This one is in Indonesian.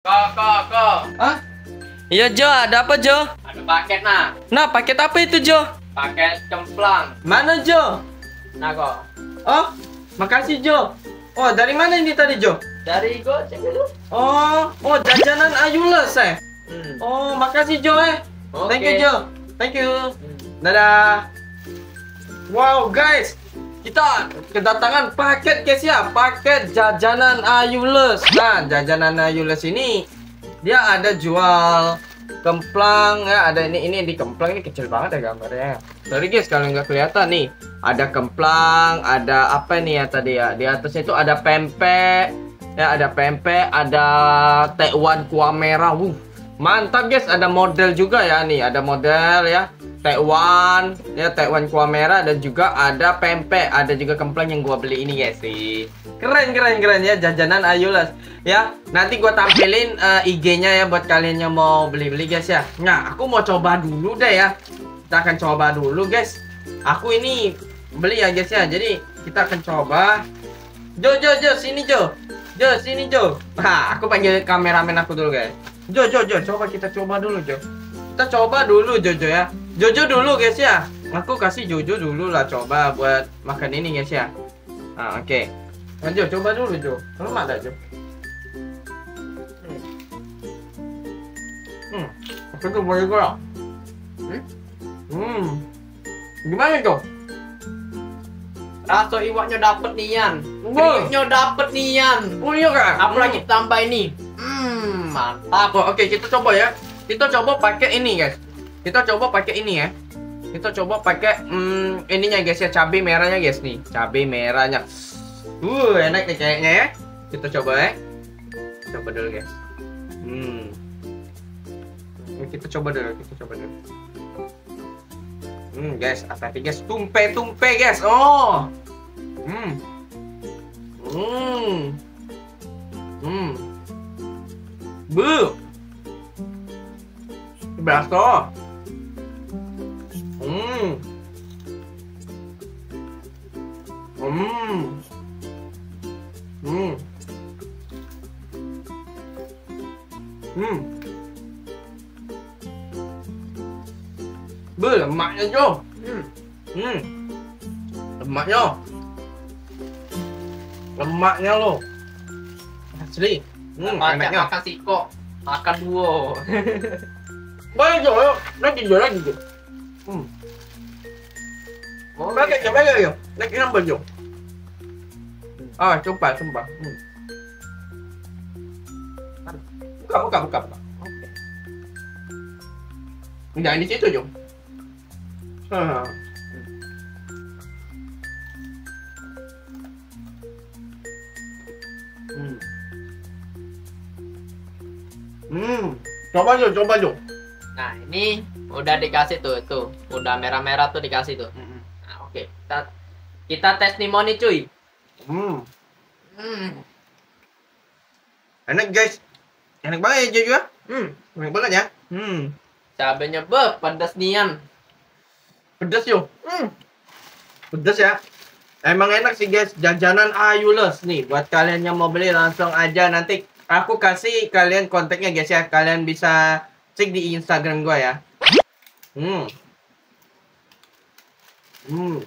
Kok, kok, kok. Hah? Iya Jo, ada apa Jo? Ada paket nah. Nah, paket apa itu Jo? Paket cemplang. Mana Jo? Nah kok. Oh, makasih Jo. Oh, dari mana ini tadi Jo? Dari Gojek itu. Oh, oh jajanan Ayules eh. Hmm. Oh, makasih Jo eh. Thank you. Jo. Thank you. Hmm. Dadah. Wow guys, kita kedatangan paket guys ya, paket jajanan Ayules. Nah, jajanan Ayules ini dia ada jual kemplang ya, ada ini ini di kemplang ini kecil banget ya gambarnya. Sorry guys kalau nggak kelihatan nih, ada kemplang, ada apa nih ya tadi ya? Di atasnya itu ada pempek, ya ada pempek, ada tekwan kuah merah. Wuh, mantap guys, ada model juga ya nih, ada model ya. Tekwan, ya tekwan kuah merah dan juga ada pempek, ada juga kemplang yang gua beli ini guys sih. Keren keren keren ya jajanan Ayulas. Ya, nanti gua tampilin eh, IG-nya ya buat kalian yang mau beli-beli guys ya. Nah, aku mau coba dulu deh ya. Kita akan coba dulu guys. Aku ini beli ya guys ya. Jadi kita akan coba. Jo Jo Jo sini Jo. Jo sini Jo. Nah, aku panggil kameramen aku dulu guys. Jo Jo Jo coba kita coba dulu Jo. Kita coba dulu Jojo ya. Jojo dulu guys ya. Aku kasih Jojo dulu lah coba buat makan ini guys ya. Ah oke. Nah, Jo coba dulu Jo. Kamu ada Jo? Hmm. Aku tuh boleh gua. Hmm? Hmm. Gimana Jo? Rasa iwaknya dapet nian. Kriuknya dapet nian. Oh iya kan? Apalagi tambah ini. Hmm, mantap. Oh, oke kita coba ya. Kita coba pakai ini guys. Kita coba pakai ini ya. Kita coba pakai hmm, ininya guys ya cabai merahnya guys nih. Cabai merahnya. Uh enak nih kayaknya ya. Kita coba ya. Coba dulu guys. Hmm. Ini Kita coba dulu, kita coba dulu. Hmm guys, apa guys? Tumpe tumpe guys. Oh. Hmm. Hmm. Hmm. Bu. Berasa. Hmm. Hmm. Hmm. Bu, lemaknya Jo. Hmm. Hmm. Lemaknya. Lemaknya lo. Asli. Hmm, enaknya. makan siko. Makan duo. Boleh Jo. Lagi Jo, lagi Jo. Hmm. Pakai Jo, pakai Jo. Lagi nambah Jo. Ah, coba, coba. Hmm. Buka, buka, buka, buka. Oke. Jangan di situ Jo. Ah. Hmm. Hmm. Coba Jo, coba Jo. Nah, ini udah dikasih tuh, tuh. Udah merah-merah tuh dikasih tuh. Nah, oke. Kita kita testimoni cuy. Hmm. Hmm. Enak guys. Enak banget ya Jo ya. Hmm. Enak banget ya. Hmm. Cabenya be, pedas nian. Pedas yo. Hmm. Pedas ya. Emang enak sih guys, jajanan Ayules nih. Buat kalian yang mau beli langsung aja nanti aku kasih kalian kontaknya guys ya. Kalian bisa cek di Instagram gua ya. Hmm. Hmm.